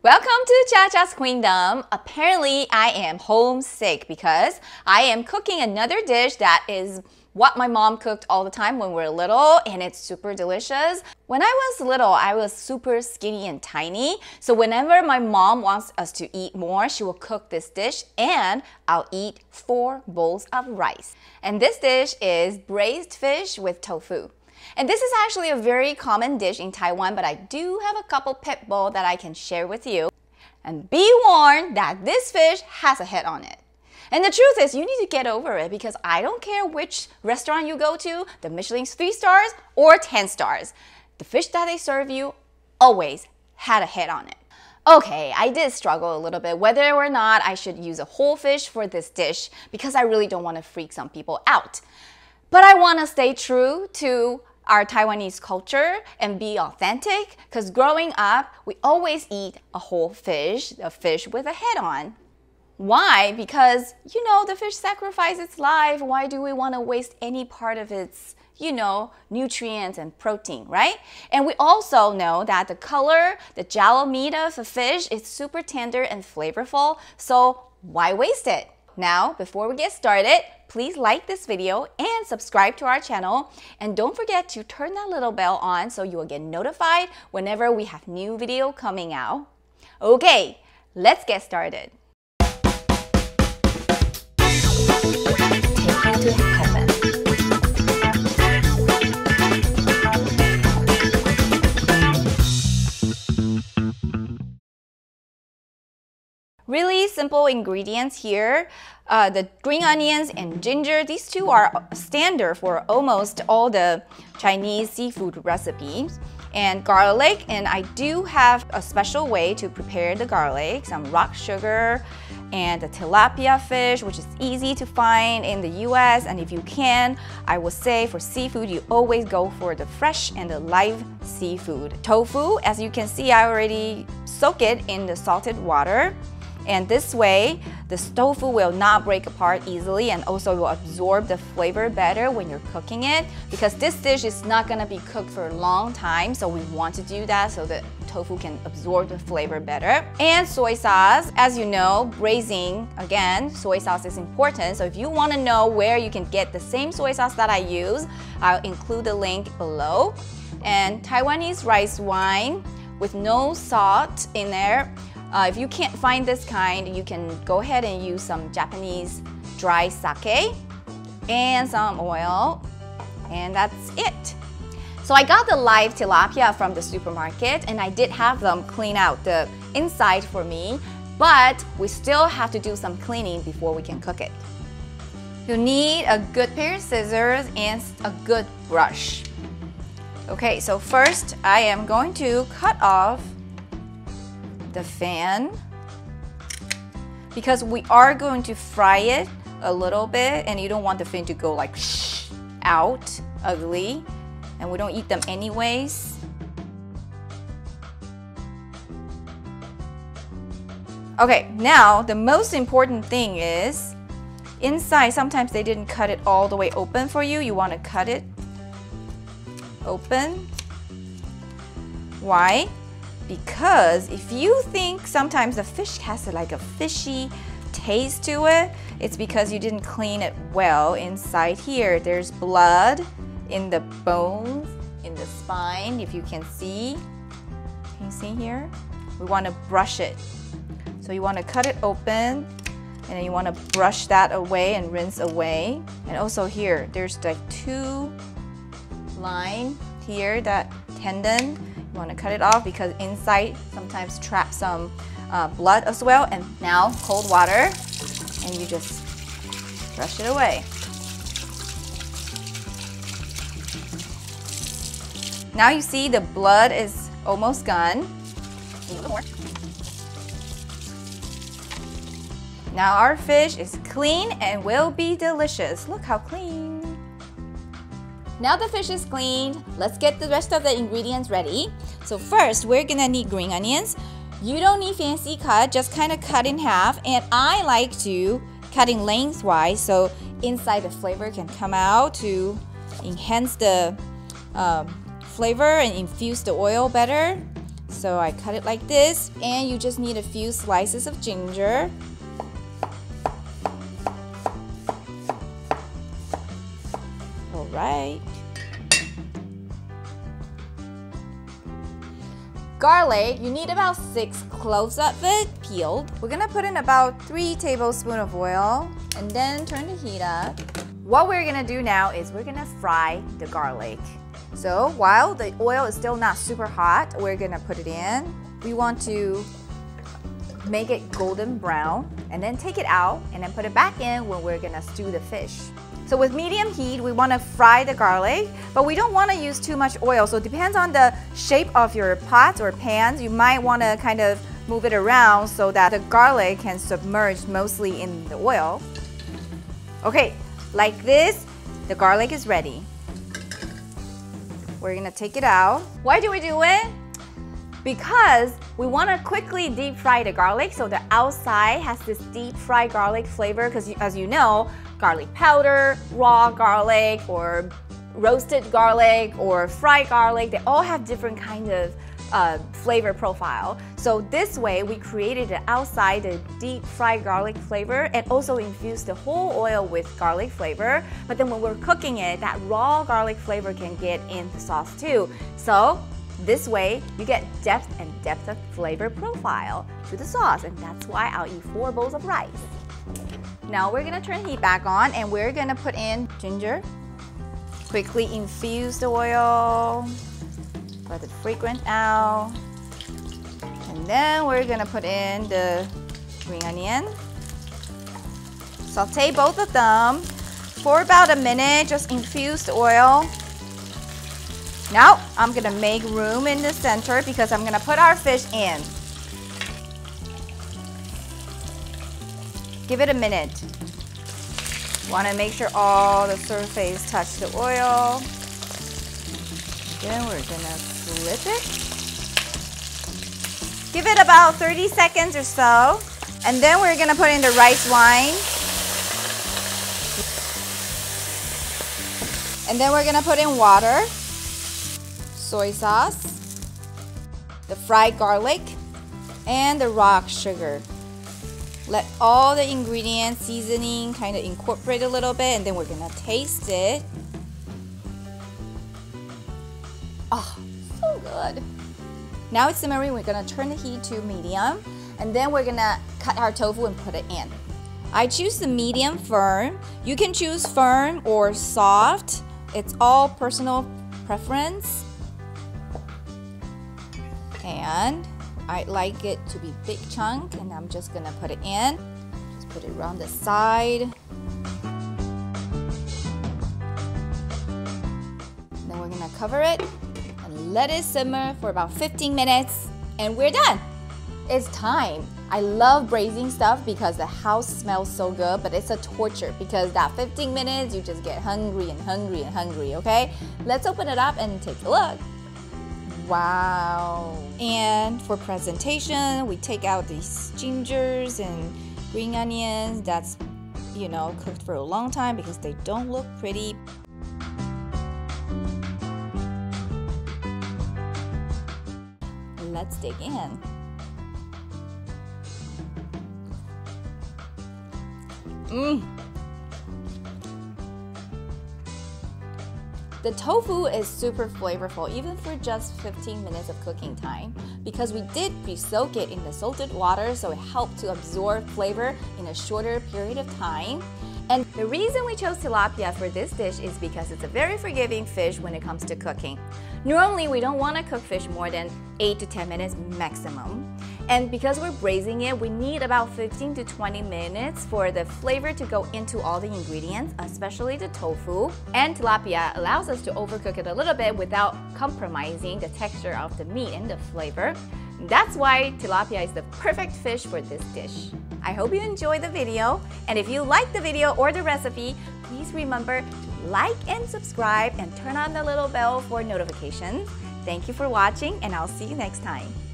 Welcome to Chiachia's Queendom. Apparently, I am homesick because I am cooking another dish that is what my mom cooked all the time when we were little, and it's super delicious. When I was little, I was super skinny and tiny, so whenever my mom wants us to eat more, she will cook this dish, and I'll eat four bowls of rice. And this dish is braised fish with tofu. And this is actually a very common dish in Taiwan, but I do have a couple pit bowl that I can share with you. And be warned that this fish has a head on it. And the truth is, you need to get over it because I don't care which restaurant you go to, the Michelin's 3 stars or 10 stars. The fish that they serve you always had a head on it. Okay, I did struggle a little bit whether or not I should use a whole fish for this dish because I really don't want to freak some people out. But I want to stay true to our Taiwanese culture and be authentic because growing up, we always eat a whole fish, a fish with a head on. Why? Because, you know, the fish sacrificed its life. Why do we want to waste any part of its, you know, nutrients and protein, right? And we also know that the color, the jello meat of a fish is super tender and flavorful. So why waste it? Now, before we get started, please like this video and subscribe to our channel. And don't forget to turn that little bell on so you will get notified whenever we have new video coming out. Okay, let's get started. Simple ingredients here. Uh, the green onions and ginger, these two are standard for almost all the Chinese seafood recipes. And garlic and I do have a special way to prepare the garlic some rock sugar and the tilapia fish which is easy to find in the US and if you can I would say for seafood you always go for the fresh and the live seafood. Tofu as you can see I already soak it in the salted water and this way, the tofu will not break apart easily and also will absorb the flavor better when you're cooking it because this dish is not to be cooked for a long time. So we want to do that so that tofu can absorb the flavor better. And soy sauce, as you know, braising, again, soy sauce is important. So if you want to know where you can get the same soy sauce that I use, I'll include the link below. And Taiwanese rice wine with no salt in there. Uh, if you can't find this kind, you can go ahead and use some Japanese dry sake and some oil, and that's it. So I got the live tilapia from the supermarket and I did have them clean out the inside for me, but we still have to do some cleaning before we can cook it. You need a good pair of scissors and a good brush. Okay, so first I am going to cut off the fan because we are going to fry it a little bit and you don't want the fin to go like shh out ugly and we don't eat them anyways. Okay, now the most important thing is inside sometimes they didn't cut it all the way open for you. You want to cut it open. Why? Because if you think sometimes the fish has like a fishy taste to it, it's because you didn't clean it well inside here. There's blood in the bones, in the spine, if you can see. Can you see here? We want to brush it. So you want to cut it open and then you want to brush that away and rinse away. And also here, there's like two line here, that tendon you want to cut it off because inside sometimes traps some uh, blood as well. And now cold water and you just brush it away. Now you see the blood is almost gone. A little more. Now our fish is clean and will be delicious. Look how clean. Now the fish is cleaned, let's get the rest of the ingredients ready. So first, we're gonna need green onions. You don't need fancy cut, just kind of cut in half. And I like to cut in lengthwise so inside the flavor can come out to enhance the um, flavor and infuse the oil better. So I cut it like this, and you just need a few slices of ginger. Right. Garlic, you need about six cloves of it peeled. We're gonna put in about three tablespoons of oil and then turn the heat up. What we're gonna do now is we're gonna fry the garlic. So while the oil is still not super hot, we're gonna put it in. We want to make it golden brown and then take it out and then put it back in when we're gonna stew the fish. So with medium heat, we wanna fry the garlic, but we don't wanna use too much oil. So it depends on the shape of your pots or pans. You might wanna kind of move it around so that the garlic can submerge mostly in the oil. Okay, like this, the garlic is ready. We're gonna take it out. Why do we do it? Because we wanna quickly deep fry the garlic so the outside has this deep fried garlic flavor because as you know, garlic powder, raw garlic, or roasted garlic, or fried garlic, they all have different kind of uh, flavor profile. So this way we created the outside the deep fried garlic flavor and also infused the whole oil with garlic flavor. But then when we're cooking it, that raw garlic flavor can get in the sauce too. So this way, you get depth and depth of flavor profile to the sauce, and that's why I'll eat four bowls of rice. Now we're gonna turn the heat back on and we're gonna put in ginger. Quickly infuse the oil let it fragrant out. And then we're gonna put in the green onion. Saute both of them for about a minute, just infuse the oil. Now, I'm gonna make room in the center because I'm gonna put our fish in. Give it a minute. Wanna make sure all the surface touch the oil. Then we're gonna flip it. Give it about 30 seconds or so. And then we're gonna put in the rice wine. And then we're gonna put in water, soy sauce, the fried garlic, and the rock sugar. Let all the ingredients, seasoning kind of incorporate a little bit and then we're gonna taste it. Oh, so good. Now it's simmering, we're gonna turn the heat to medium and then we're gonna cut our tofu and put it in. I choose the medium firm. You can choose firm or soft. It's all personal preference. And I like it to be big chunk and I'm just gonna put it in. Just put it around the side. Then we're gonna cover it and let it simmer for about 15 minutes and we're done. It's time. I love braising stuff because the house smells so good, but it's a torture because that 15 minutes you just get hungry and hungry and hungry, okay? Let's open it up and take a look. Wow. And for presentation, we take out these gingers and green onions that's, you know, cooked for a long time because they don't look pretty. let's dig in. Mmm. The tofu is super flavorful even for just 15 minutes of cooking time because we did pre-soak it in the salted water so it helped to absorb flavor in a shorter period of time. And the reason we chose tilapia for this dish is because it's a very forgiving fish when it comes to cooking. Normally, we don't want to cook fish more than 8 to 10 minutes maximum. And because we're braising it, we need about 15 to 20 minutes for the flavor to go into all the ingredients, especially the tofu. And tilapia allows us to overcook it a little bit without compromising the texture of the meat and the flavor. That's why tilapia is the perfect fish for this dish. I hope you enjoyed the video, and if you liked the video or the recipe, please remember to like and subscribe and turn on the little bell for notifications. Thank you for watching, and I'll see you next time.